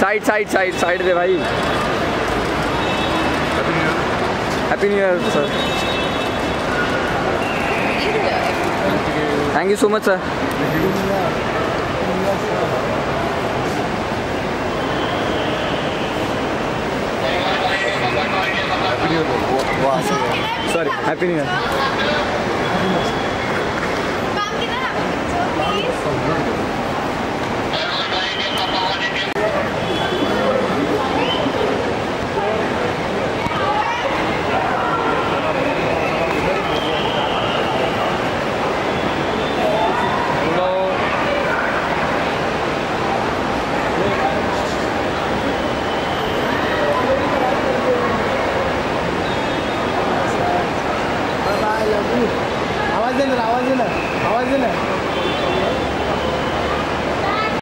Side side side side दे भाई। Happy new year sir thank you so much sir sorry happy new year 真的老，真的。